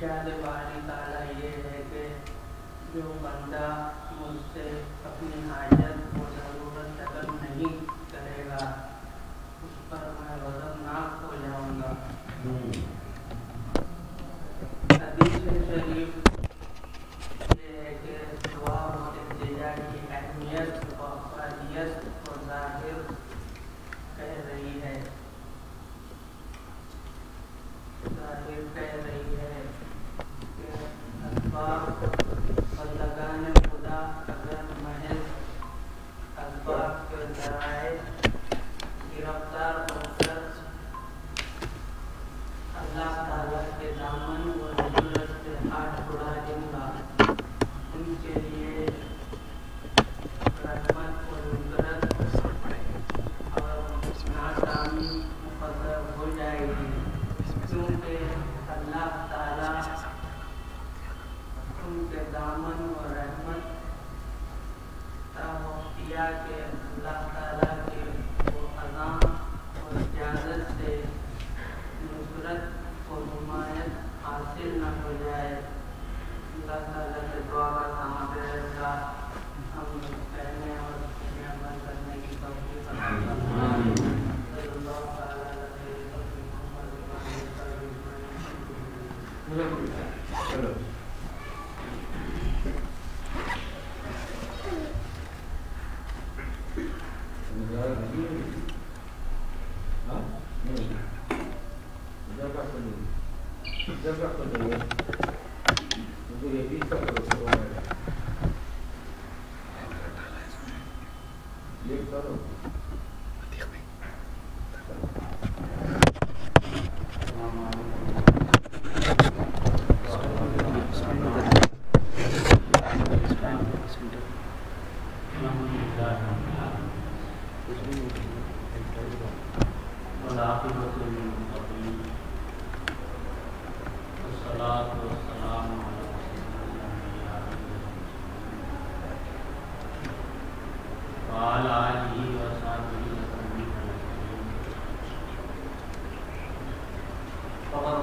Gathered by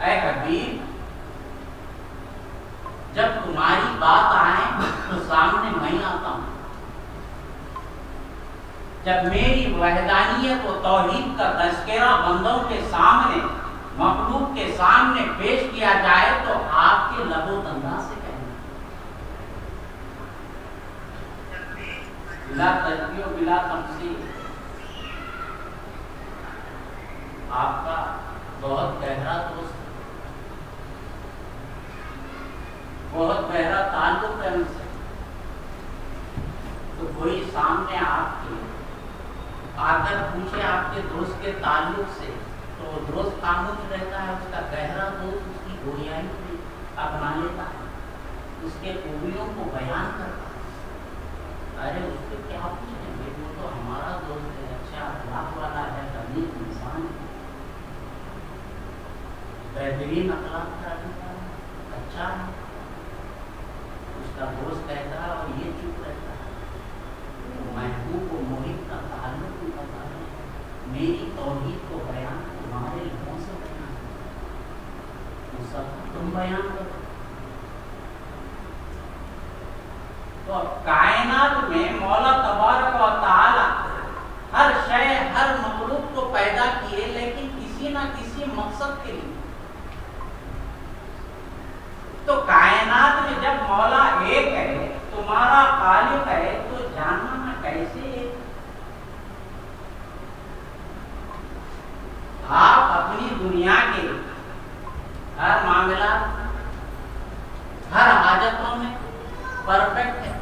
ऐ कबीर जब तुम्हारी बात आए तो सामने मैं आता हूँ। जब मेरी वहदानियत और तोहीद का तस्करा बंदों के सामने, मखलूक के सामने पेश किया जाए तो आपके लघु धंधा से कहना बिला तस्वीर बिला तमसीर आपका बहुत गहरा दोस्त बहुत गहरा ताल्लुक तो है उनसे तो वही सामने आपके आकर पूछे आपके दोस्त के ताल्लुक से तो दोस्त खामोश रहता है, उसका गहरा दोस्त, उसकी गोयाई में अपना लेता है। उसके खूबियों को बयान करता है। अरे उसके क्या पूछेंगे वो तो हमारा दोस्त है अच्छा अखलाक वाला है, तमीज इंसान है। बेहतरीन अखलाक का अच्छा है। मेरी तौहीद को बयान तुम्हारे लोगों से बयान तो सबको तुम बयान करो। तो कायनात में मौला तबारक ताला हर शय, हर मखलूक को पैदा किए, लेकिन किसी ना किसी मकसद के लिए। तो कायनात में जब मौला एक है, तुम्हारा खालिक है दुनिया के हर मामला, हर हाजतों में परफेक्ट है।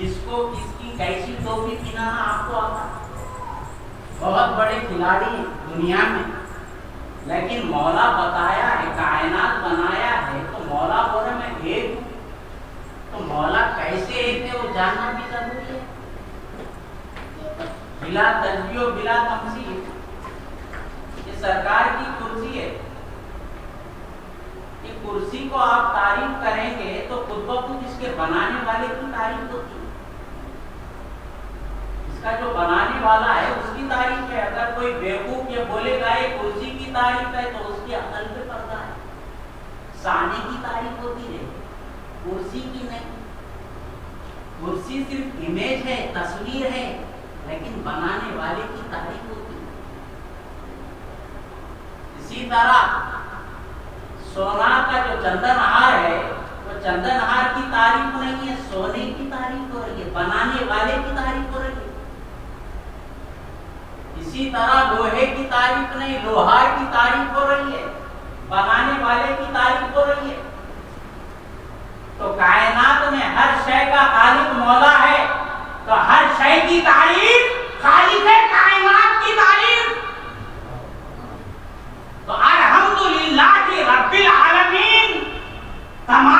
इसको, इसकी कैसी टोपी पिनाना आपको आता बहुत बड़े खिलाड़ी दुनिया में। लेकिन मौला बताया है, कायनात बनाया है तो मौला बोले, मैं एक तो मौला कैसे एक है, वो जानना भी ज़रूरी है। बिला तजियो बिला तमसी सरकार की कुर्सी है। कि कुर्सी को आप तारीफ़ करेंगे तो खुद ब खुद इसके बनाने वाले की तारीफ़ होती इसका जो बनाने वाला है, उसकी तारीफ़ है। अगर कोई बेवकूफ़ ये बोलेगा, ये कुर्सी की तारीफ़ है तो उसकी अकल पे पड़ता है। साने की तारीफ़ होती है, कुर्सी की नहीं। कुर्सी सिर्फ़ इमेज है, तस्वीर है, लेकिन बनाने वाले की तारीफ़ इसी तरह सोना का जो चंदन हार है, वो चंदन हार की तारीफ़ नहीं है, सोने की तारीफ़ हो रही है, बनाने वाले की तारीफ़ हो रही है। इसी तरह लोहे की तारीफ़ नहीं, लोहार की तारीफ़ हो रही है, बनाने वाले की तारीफ़ हो रही है। तो कायनात में हर शय का खालिक मौला है तो हर शय की तारीफ़ खालिक है, कायनात की तारीफ़। तो अलहमदुलिल्लाह की रब्बिल आलमीन तमाम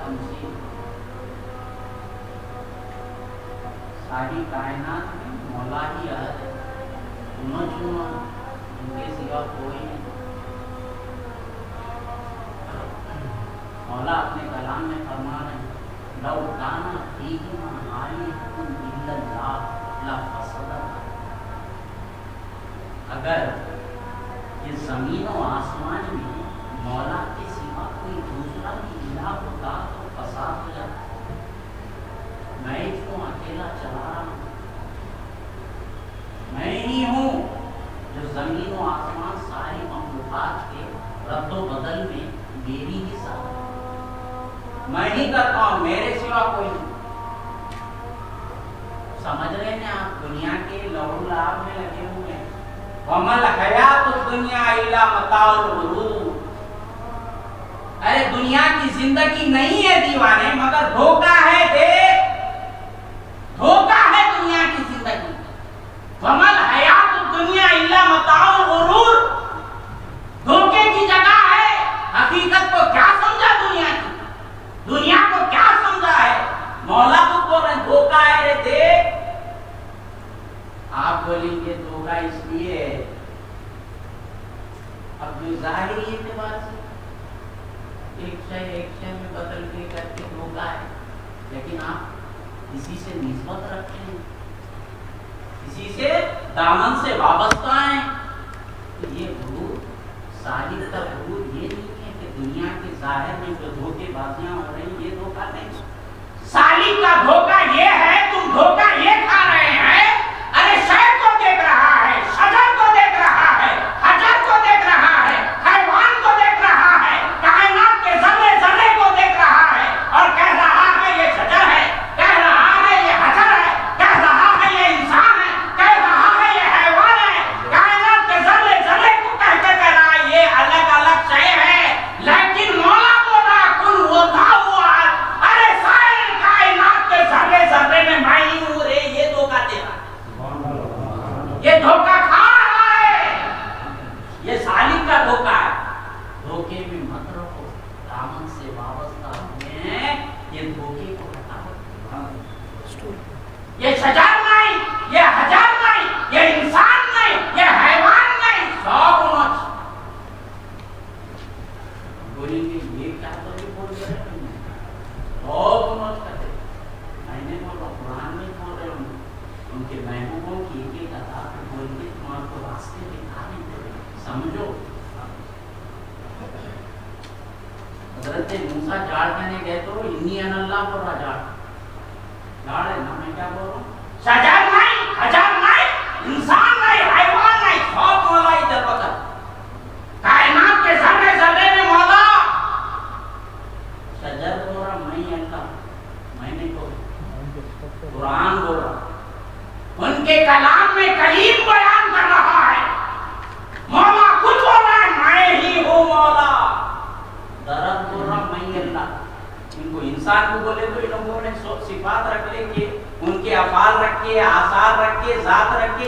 तमसी सारी कायनात में मौला ही अहद है। मजनू उनके सिवा कोई नहीं। मौला अपने कलाम में फरमा रहे लव काना फीहिमा आलिहुन इल्लल्लाह ला फसदा। अगर ये ज़मीन और आसमान में मौला किस कोई दूसरा भी खिलाफ होता तो फसाद हो जाता मैं इसको अकेला चला रहा हूँ मैं ही हूँ जो ज़मीन और आसमान सारी मखलूकत के रद्दो बदल में मेरी ही साथ मैं ही करता हूँ मेरे सिवा कोई नहीं समझ रहे हैं आप दुनिया के लहू लाभ में लगे हुए हैं वमल हयात दुनिया इला मताउल गुरूर अरे दुनिया की ज़िंदगी नहीं है दीवाने मगर धोखा है देख। धोखा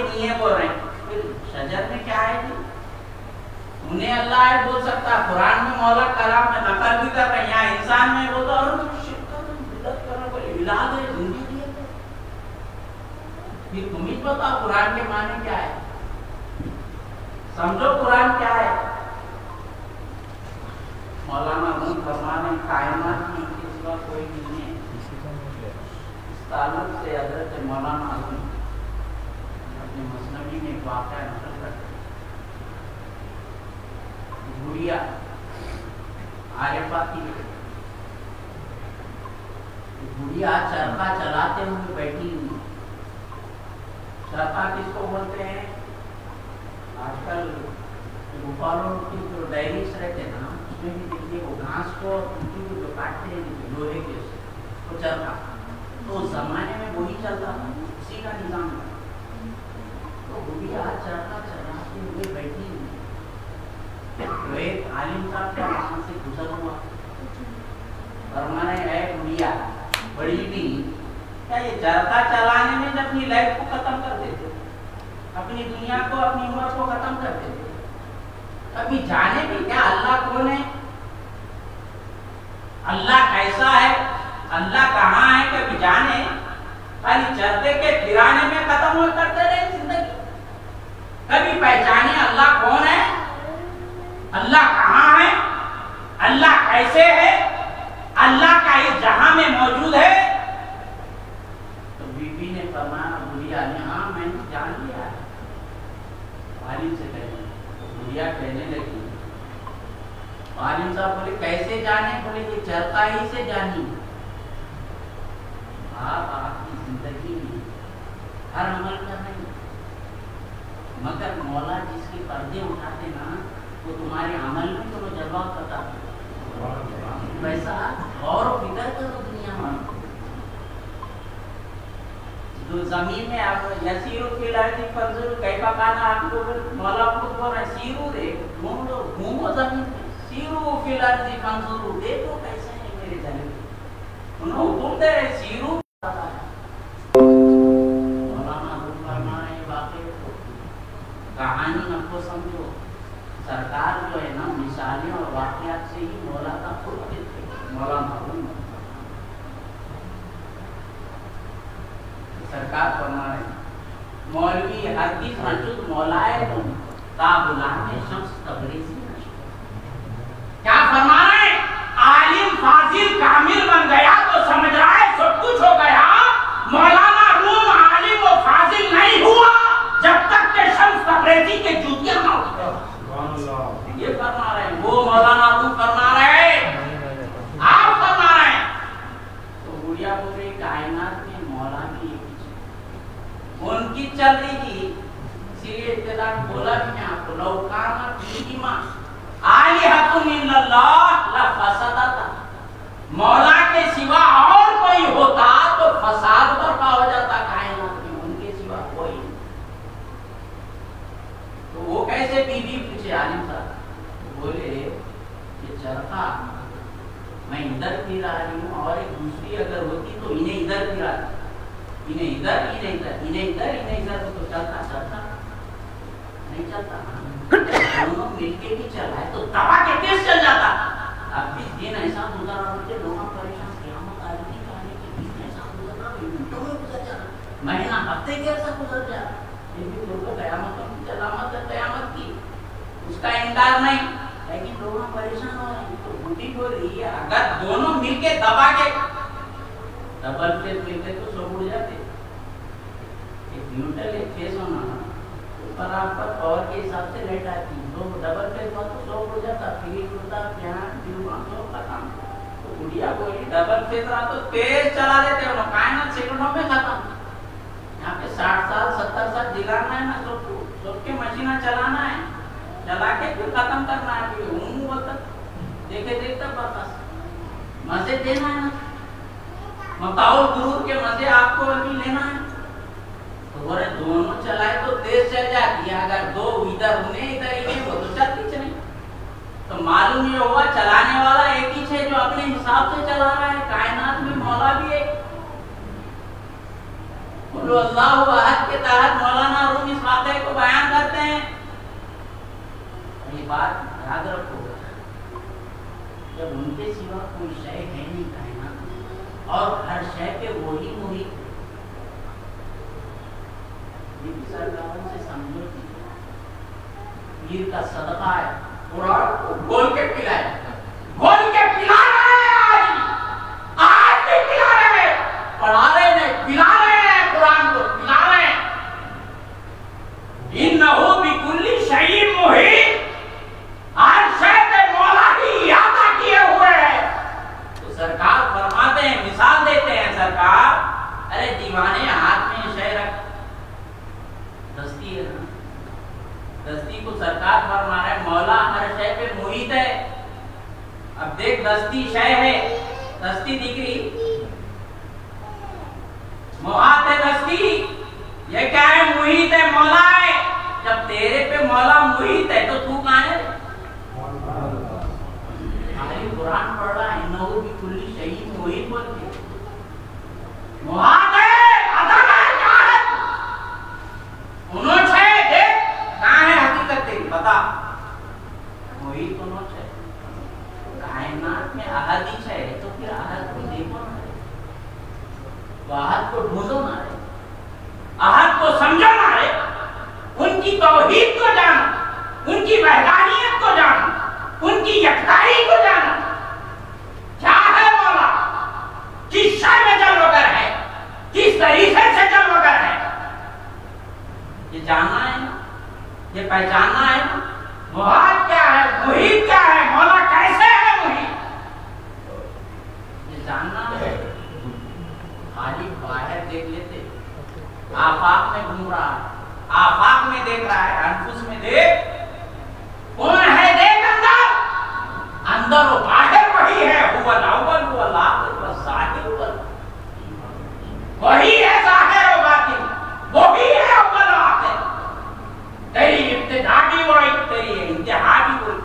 के नहीं है बोल रहे हैं फिर शजर में क्या है जी उन्हें अल्लाह है बोल सकता कुरान में मौला कलाम में नकल भी कर रहे हैं यहाँ इंसान में वो तो और फिर तुम बताओ कुरान के माने क्या है? समझो कुरान क्या है? मौलाना रूम फरमा रहे कायनात में सिवा कोई नहीं है इस ताल्लुक से हज़रत मौलाना अपने मसनवी में एक वाक़या नकल करते हैं गुड़िया आर्यपा की गुड़िया चरखा चलाते हुए बैठी हुई चरखा किसको बोलते हैं? आजकल गोपालों की जो डायरीज रहते हैं ना, उसमें भी देखिए, वो घास को कुटी जो काटते हैं लोहे के उससे तो चरखा। तो जमाने में वही चलता था, उसी का निज़ाम था। तो गुड़िया चरखा चलाते हुए बैठी हुई तो एक आलिम साहब का वहाँ से गुजर हुआ फरमाने है गुड़िया बड़ी भी क्या ये चरखा चलाने में अपनी लाइफ को खत्म कर देते अपनी दुनिया को अपनी उम्र को खत्म कर देते कभी जाने भी क्या अल्लाह कौन है अल्लाह कैसा है? अल्लाह कहाँ है? कभी जाने। खाली चलते के फिराने में खत्म हो करते रहे कभी पहचाने अल्लाह कौन है? अल्लाह कहाँ है? अल्लाह कैसे है? अल्लाह का ये जहाँ में मौजूद है? तो बीबी ने फरमाया, बुढ़िया ने हाँ मैंने जान लिया आलिम से कहने तो बुढ़िया कहने लगी। आलिम साहब बोले, कैसे जाने? बोले, ये चरता ही से जानी। आप आपकी ज़िंदगी में हर अमल कर रहे हैं मगर मौला जिसके पर्दे उठाते ना, वो तुम्हारे अमल में तो जलवा करता वैसा और फ़िक्र करो दुनिया में। जो ज़मीन में आप यसीरु फिल अर्दी फंजुर कैफा काना आपको मौला खुद बोल रहे सीरू रे घूम लो, घूमो ज़मीन सीरू फिल अर्दी फंजुर देखो कैसे है मेरे ज़मीन उन्होंने हुक्म रहे सीरू मौलवी हदीस रजूद मौलाए तुम ताबुलाने शख्स तबरेजी क्या फरमा रहे हैं? आलिम फाजिल कामिल बन गया तो समझ रहा है सब कुछ हो गया। मौलाना रूम आलिम और फाजिल नहीं हुआ जब तक के शम्स तबरेजी के जूतियाँ ना उतरे ये फरमा रहे हैं वो मौलाना रूम फरमा रहे हैं आप फरमा रहे हैं तो गुड़िया बोल रही कायनात में मौला की एक ही चीज़। उनकी चल रही थी इसीलिए इब्तदा बोला भी मैं। आपको लौकाना फसदता मौला के सिवा और कोई होता तो फसाद बर्पा हो जाता? कायनात में उनके सिवा कोई। तो वो कैसे बीवी पूछे आलिम साहब बोले, ये चरखा मैं इधर फिरा रही हूँ और एक दूसरी अगर होती तो इन्हें इधर फिरा इन्हें इधर इन्हें इधर इन्हें इधर इन्हें इधर तो चलता चलता नहीं चलता दोनों मिलके भी चला है तो दबा के तेज चल जाता अब भी दिन ऐसा गुजर रहा है लोग परेशान कियामत आ रही आने के दिन ऐसा गुजर रहा है मिनटों में गुजर जा रहा महीना हफ़्ते के ऐसा गुजर जा ये भी लोगों कयामत की चलामत है कयामत की उसका इनकार नहीं लेकिन लोग परेशान हो रहे हैं तो बूटी बोल रही है अगर दोनों मिलके दबा के डबल फेस मिलते तो सब उड़ जाते न्यूट्रल एक फेस होना ऊपर आपका पावर के हिसाब से लाइट आती तो डबल फेस हुआ तो सब उड़ जाता। फिर उड़ता यहाँ फिर वहाँ सब खत्म तो गुड़िया बोली डबल फेस रहा तो तेज चला देते हो। कायनात सेकंडों में खत्म। यहाँ पे साठ साल, सत्तर साल दिलाना है ना, सबको। सबके मशीना चलाना है। चला के फिर खत्म करना है। फिर हूँ बोलता। देखे, देखता बर्दाश्त मज़े देना है ना। मताउल गुरूर के मज़े आपको अभी लेना है। तो बोले दोनों चलाए तो तेज चल जाती है। अगर दो इधर उन्हें इधर इन्हें वो तो चलती चली। तो मालूम ये हुआ, चलाने वाला एक ही है जो अपने हिसाब से चला रहा है। कायनात में मौला भी एक। कुल अल्लाह अहद के तहत मौलाना रूम वाक़े को बयान करते हैं। ये बात याद रखो। जब उनके सिवा कोई शय है नहीं कायनात में, और हर शय पे वही वही ये विशाल गावन से समझो कि है। पिला रहे हैं। भी पिला रहे हैं पढ़ा रहे नहीं पिला रहे हैं कुरान को पिला रहे हैं। इन्नहु बिकुल्ली शैइन मुहीत हर शय पे मौला ही यादा किए हुए हैं तो सरकार फरमाते हैं मिसाल देते हैं सरकार अरे दीवाने हाथ में शय रख दस्ती है ना दस्ती को सरकार फरमा रहे हैं मौला हर शय पे मुहित है अब देख दस्ती शय है दस्ती दिख रही मुहात है दस्ती ये क्या है मुहित है मौला है जब तेरे पे मौला मुहित है तो तू कहाँ है खाली कुरान पढ़ रहा है इन्नहु बिकुल्ली शैइन मुहित बोल के मुहात है अदम है क्या है उन्होंने है देख कहाँ है हकीकत तेरी बता मोहित उन्होंने है कायनात में अहद ही है तो फिर अहद को देखो ना रे। तो अहद को ढूंढो ना रे अहद को समझो ना रे उनकी तौहीद को जानो उनकी वहदानियत को जानो उनकी यकताई को जानो क्या है मौला किस शय में जल वगर है किस तरीके से जल वगर है ये जानना है ना ये पहचानना है मुहाद क्या है? मुहित क्या है? मौला कैसे है मुहित ये जानना है। खाली बाहर देख लेते। आफाक में घूम रहा है। आफाक में देख रहा है। अनफुस में देख। कौन है देख अंदर? अंदर वो बाहर वही है। हुवल अव्वल आखिर व साहिर हुवल। वही है ज़ाहिर और बातिन वही है अव्वल और आखिर तेरी इब्तिदा भी वही तेरी इंतहा भी वही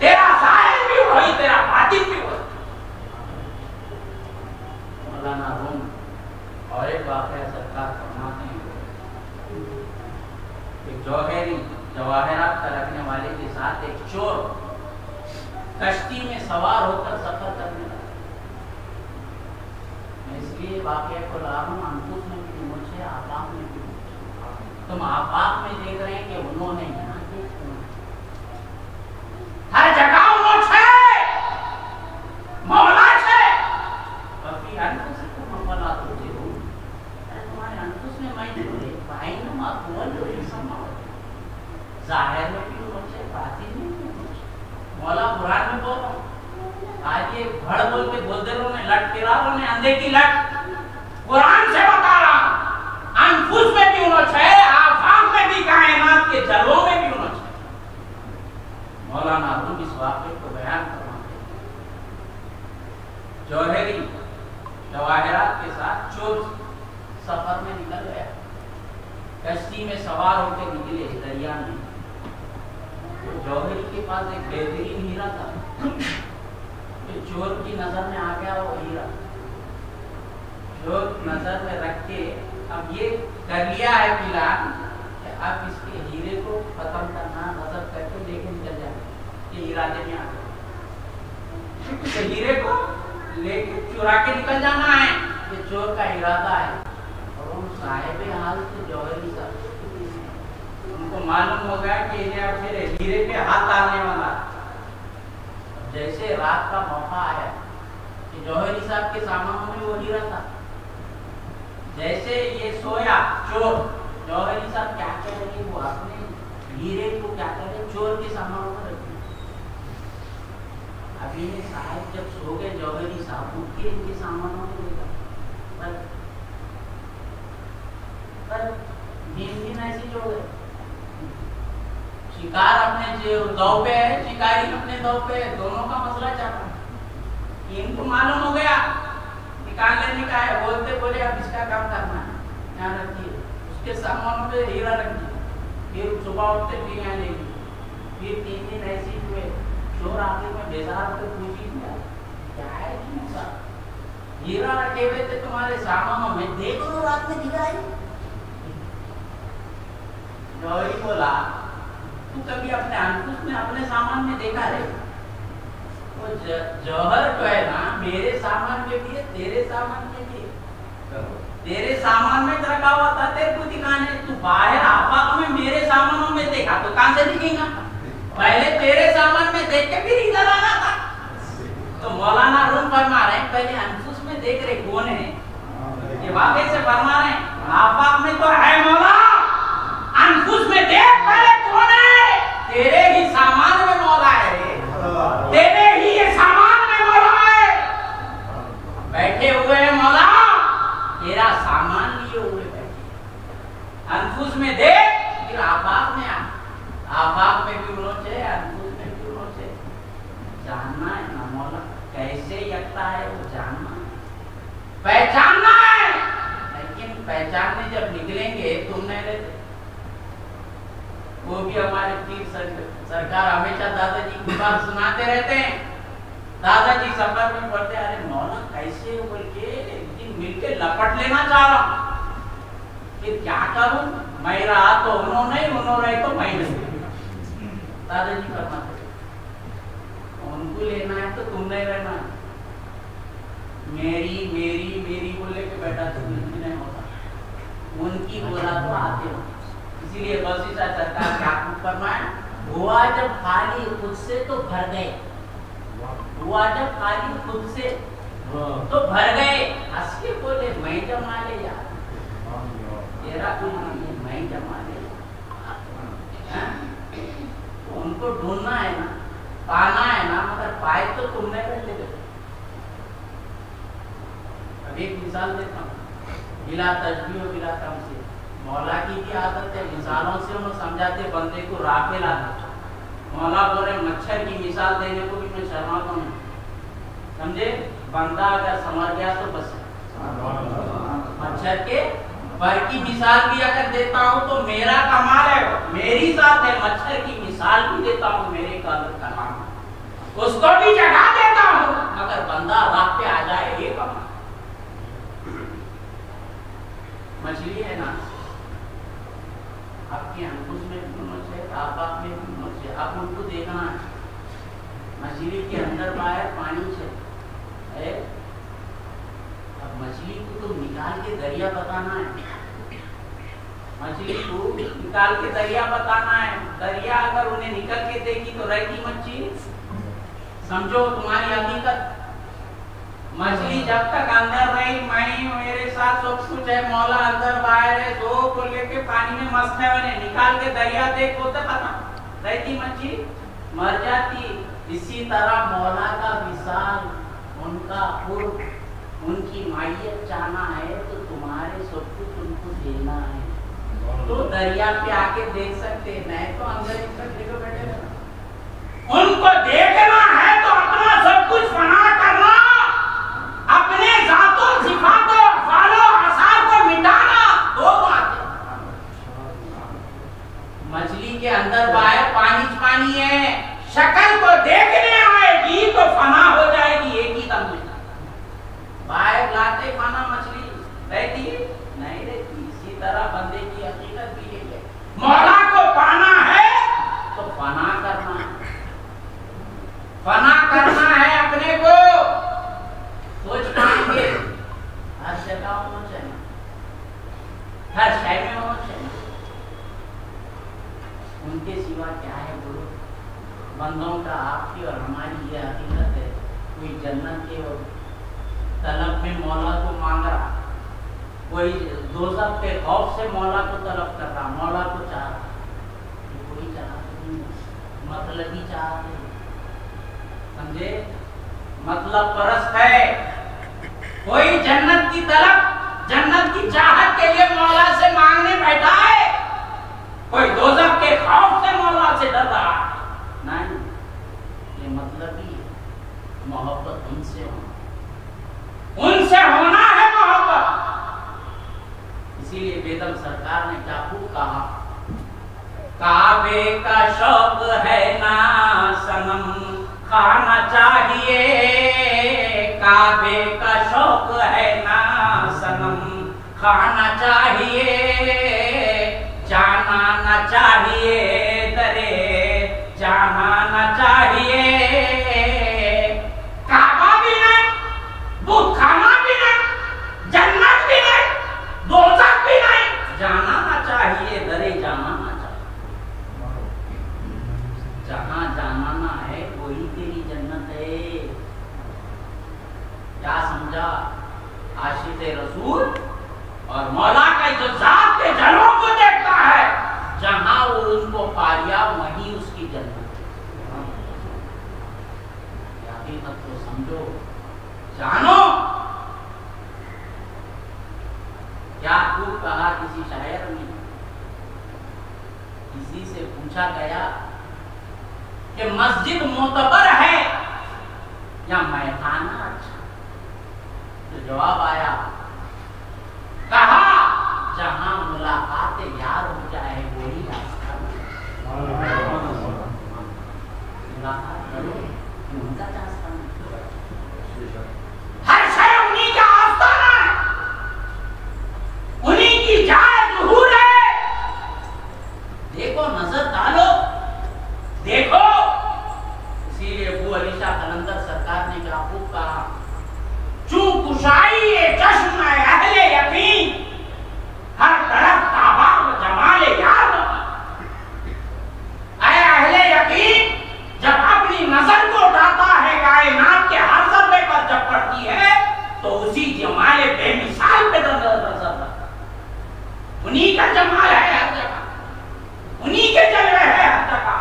तेरा ज़ाहिर भी वही तेरा बातिन भी वही मौलाना रूम और एक वाकया सरकार फरमाते हैं एक जौहरी जवाहरात का रखने वाले के साथ एक चोर कश्ती में सवार होकर सफ़र करने लगा मैं इसलिए वाक्य को ला रहा हूँ अंकुश में भी मुझे आपात में भी। तुम आपात में देख रहे हैं कि उन्होंने यहाँ देख हर जगह उन्होंने मौला है बाकी अंकुश को मौला तुझे हो अरे तुम्हारे अंकुश में मैं देखो भाई ना माफूल जो संभव ज़ाहिर में भी उन्होंने बातिन में भी उन्होंने मौला कुरान में बोल रहा हूँ आज ये भड़ बोल के बोल दे रहे लट पिरा रहे अंधे की लट कुरान से बता रहा हूँ। अनफुस में भी उन्होंने है आफाक में भी कायनात के जलों में भी उन्होंने मौलाना रूम इस वाक़े को बयान करवाते हैं। जौहरी जवाहरात के साथ चोर सफ़र में निकल गया कश्ती में सवार होकर निकले दरिया में तो जौहरी के पास एक बेहतरीन हीरा था तो चोर की नज़र में आ गया वो हीरा चोर नज़र में रख के अब ये कर लिया है फ़िलहाल कि अब इसके हीरे को खत्म करना नज़र करके लेके निकल जाए ये इरादे में आ गया तो हीरे को लेके चुरा के निकल जाना है ये चोर का इरादा है और उन साहेब हाल से जौहरी साहब उनको मालूम हो गया कि इन्हें अब मेरे हीरे पे हाथ डालने वाला। जैसे रात का मौका आया कि जौहरी साहब के सामानों में वो हीरा था। जैसे ये सोया चोर, जौहरी साहब क्या करेंगे, वो अपने हीरे को क्या करे, चोर के सामानों में रख अभी साहब जब सो गए, जौहरी साहब उठ के इनके सामानों में देखा पर पर दिन दिन ऐसे जो गए। शिकार अपने जो दाव पे है, शिकारी अपने दाव पे है, दोनों का मसला चल रहा है इनको मालूम हो गया, निकाल लेने का है, बोलते बोले अब इसका काम करना है यहाँ रखिए। उसके सामानों पे हीरा रखिए फिर सुबह उठते फिर यहाँ ले फिर तीन दिन ऐसे हुए, चोर आके में बेजार होकर पूछी क्या क्या है इसमें हीरा रखे हुए थे तुम्हारे सामानों में, देख लो रात में है। गौरी बोला तू कभी अपने अंकुश में अपने सामान में देखा रे वो ज- जौहर जो है ना मेरे सामान में भी है तेरे सामान में भी है। तेरे सामान में रखा हुआ था? तेरे को दिखाने तू बाहर आफाक में मेरे सामानों में देखा तो कहाँ से दिखेगा? पहले तेरे सामान में देख के फिर इधर आना था। तो मौलाना रूम फरमा रहे हैं पहले अंकुश में देख रहे कौन है? ये वाकई से फरमा रहे हैं आफाक में तो है मौला अंकुश में देख पहले कौन है? तेरे ही सामान में मौला है रे तेरे ही ये सामान में मौला है बैठे हुए हैं मौला तेरा सामान लिए हुए बैठे अंकुश में देख फिर आफाक में आ आफाक में भी उन्होंने अंकुश में भी उन्होंने जानना है ना मौला कैसे यकता है वो जानना है पहचानना है लेकिन पहचानने जब निकलेंगे तुम नहीं रहते वो भी हमारे पीर सरकार हमेशा दादाजी की बात सुनाते रहते हैं। दादाजी सफ़र में पढ़ते अरे मौला, कैसे बोल के एक मिलके लपट लेना चाह रहा। फिर क्या करूँ? मैं रहा तो उन्होंने उन्होंने तो मैं नहीं दादाजी फरमाते, उनको लेना है तो तुम नहीं रहना। मेरी मेरी मेरी बोले के बेटा तो भी नहीं होता। उनकी बोला तो आते हो इसीलिए फरमाया हुआ जब खाली खुद से तो भर गए। हुआ जब खाली खुद से तो भर गए। हंस बोले, मैं जमा ले मैं जमा ले तो उनको ढूंढना है ना, पाना है ना, मगर पाए तो तुमने पहले दे अब एक मिसाल देता हूँ। बिला और बिला तमसी मौला की भी आदत है मिसालों से उन्हें समझाते, बंदे को राफे लाते मौला बोल, मच्छर की मिसाल देने को भी मैं शर्माता हूँ। समझे? बंदा अगर समझ गया तो बस। मच्छर के पर की मिसाल भी अगर देता हूँ तो मेरा कमाल है। मेरी साथ है, मच्छर की मिसाल भी देता हूँ, मेरे का है। उसको भी जगा देता हूँ। अगर बंदा रात पे आ जाए ये कमाल मछली है ना आपके अंकुश में भी होना चाहिए आप आप में भी होना चाहिए आप उनको देखना है मछली के अंदर बाहर पानी से है अब मछली को तो निकाल के दरिया बताना है मछली को निकाल के दरिया बताना है। दरिया अगर उन्हें निकल के देखी तो रहेगी मच्छी समझो तुम्हारी हकीकत। मछली जब तक अंदर रही मैं मेरे साथ सब कुछ है, मौला अंदर बाहर है, दो को लेके पानी में मस्त है उन्हें निकाल के दरिया देखो तो खत्म रहती मच्छी मर जाती। इसी तरह मौला का विशाल, उनका पूर्व उनकी माइयत चाहना है तो तुम्हारे सब कुछ उनको देना है। तो दरिया पे आके देख सकते हैं। नहीं तो अंदर सब देखो बैठे। उनको देखना है तो अपना सब कुछ फना करना। अपने जातों सिफातों फालो आसार को मिटाना दो बातें मछली के अंदर बाहर पानी पानी है। शक्ल को देखने आएगी तो फना हो जाएगी एक ही दम में। बाहर लाते खाना मछली। रहती है? नहीं रहती। इसी तरह बंदे की हकीकत भी यही है मौला को पाना है तो फना करना है। फना करना है अपने को। सोच पाएँगे। हर जगह होना चाहिए। हर शहर में होना चाहिए। उनके सिवा क्या है गुरु? बंदों का आपकी और हमारी ये हकीकत है, कोई जन्नत के तलब में मौला को मांग रहा कोई दोजख के खौफ से मौला को तलब कर रहा, मौला को चाह रहा। ये कोई चाहते नहीं मतलब ही चाहते हैं। समझे? मतलब परस्त है। कोई जन्नत की तलब, जन्नत की चाहत के लिए मौला से मांगने बैठा है। कोई दोजख के खौफ से मौला से डर रहा नहीं, ये मतलब ही है। मोहब्बत उनसे होना। उनसे होना है मोहब्बत इसीलिए बेदम सरकार ने क्या खूब कहा काबे का शौक है ना सनम। खाना चाहिए, काबे का शौक है ना सनम। खाना चाहिए, जाना ना चाहिए दरे। जाना ना चाहिए काबा भी नहीं बुत खाना भी नहीं जन्नत भी नहीं दोजख भी नहीं जाना न चाहिए दरे जाना न चाहिए जहाँ जाना ना है वही तेरी जन्नत है क्या समझा आशिक रसूल और जात के जनों को देखता है। जहाँ वो उनको पा लिया वहीं उसकी ये हकीकत को समझो। जानो। क्या खूब कहा किसी शायर ने? किसी से पूछा गया कि मस्जिद मोतबर है या मैखाना अच्छा? तो जवाब आया कहा जहाँ मुलाकात यार हो जाए वही रास्ता मुलाकात करो उनका रास्ता हर शय उन्हीं का आस्थाना है उन्हीं की जाय जुहूर है देखो नज़र डालो देखो इसीलिए अबू अली शाह कलंदर सरकार ने क्या खूब कहा चू कुशाई ये चश्म अहले यकीन हर तरफ़ ताबाब जमाले यार अय अहले यकीन जब अपनी नज़र को उठाता है कायनात के हर जर्रे पर जब पड़ती है तो उसी जमाले बेमिसाल पे नज़र नज़र रखता है। उन्हीं का जमाल है हर जगह उन्हीं के जलवे है हर जगह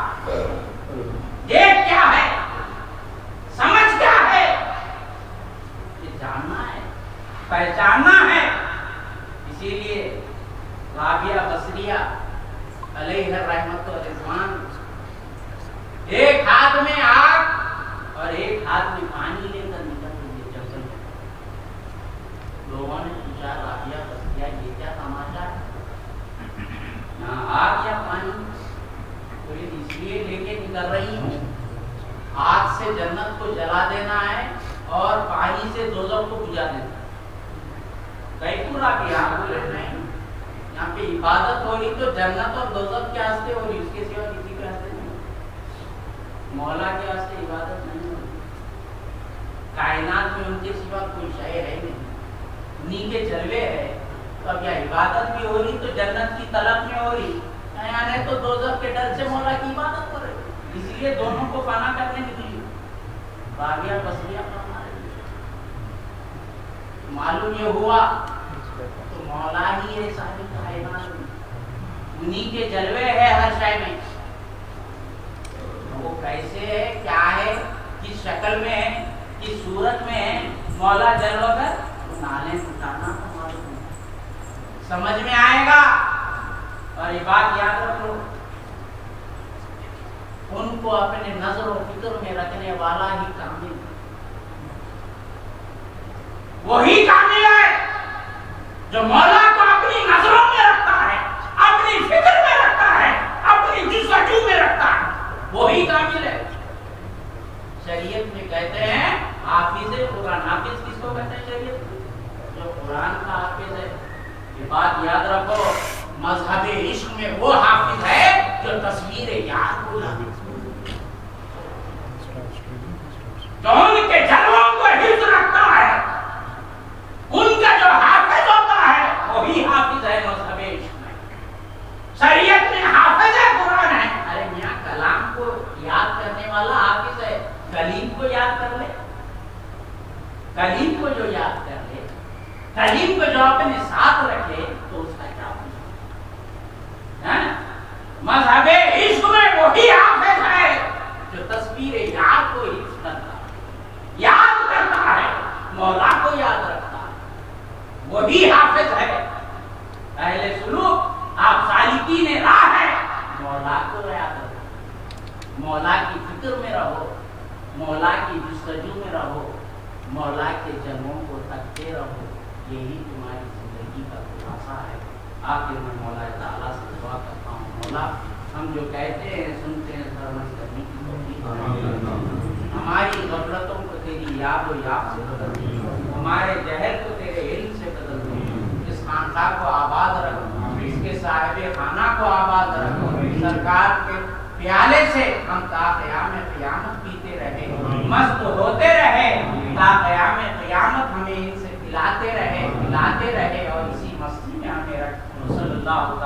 देख क्या है समझ क्या है ये जानना है पहचानना है इसीलिए राबिया बसरिया रहमत एक हाथ में आग और एक हाथ में पानी लेकर निकल रही जंगल में। लोगों ने पूछा राबिया बसरिया, ये क्या तमाशा है? यहाँ आग या पानी? तो इसलिए लेके निकल रही हूँ। आग से जन्नत को जला देना है और पानी से दोजख को बुझा देना है। पूरा किया बोले यहाँ पे इबादत हो रही तो जन्नत और दोजख के वास्ते हो रही उसके सिवा किसी के वास्ते नहीं। मौला के वास्ते इबादत नहीं हो रही कायनात में उनके सिवा कोई शय है नहीं। उन्हीं के जलवे है। तो अब यह इबादत भी हो रही तो जन्नत की तलब में हो यहाँ तो दोजख के डर से मौला की इबादत हो रही इसलिए दोनों को पाना करने निकली बागिया बसरिया मालूम ये हुआ तो मौला ही है सारी कायनात उन्हीं के जलवे है हर शय में वो कैसे है, क्या है, किस शक्ल में है, किस सूरत में है, मौला जलवाकर तो नाले तो है। समझ में आएगा और ये बात याद रख लो उनको अपने नज़र और फ़िक्र में रखने वाला ही कामिल वही कामिल है जो मौला को अपनी नज़रों में रखता है अपनी फ़िक्र में रखता है अपनी जुस्सजू में रखता है वही कामिल है शरीयत में कहते हैं हाफिज कुरान हाफिज किसको कहते हैं शरीयत में? जो कुरान का हाफिज है ये बात याद रखो, मज़हब इश्क में वो हाफिज है जो तस्वीर याद को लाए। जो उनके जलवों को रखता है। उनका जो हाफिज होता है हाफिज है मज़हब इश्क में। शरीयत में हाफिज है, कुरान है। अरे मियाँ, कलाम को याद करने वाला हाफिज है। कलीम को याद कर ले। कलीम को जो याद कर ले, कलीम को जो अपने साथ रखे तो उसका क्या पूछो है ना? मज़हब इश्क में हिजाब और याब से बदल दे। हमारे जहल को तेरे इल्म से बदल दे। इस खानका को आबाद रख इसके साहिब खाना को आबाद रख। सरकार के प्याले से हम ताकयाम क़यामत पीते रहे, मस्त होते रहे। ताकयाम क़यामत हमें इनसे पिलाते रहे पिलाते रहे और इसी मस्ती में हमें रख। सल्लल्लाहु